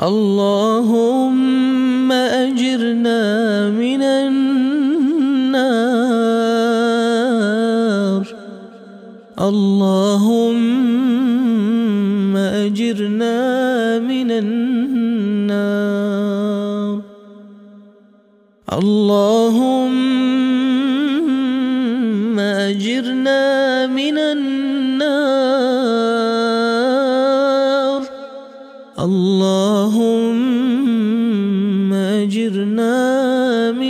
اللهم أجرنا من النار. اللهم أجرنا من النار. اللهم أجرنا من النار. اللهم اجرنا من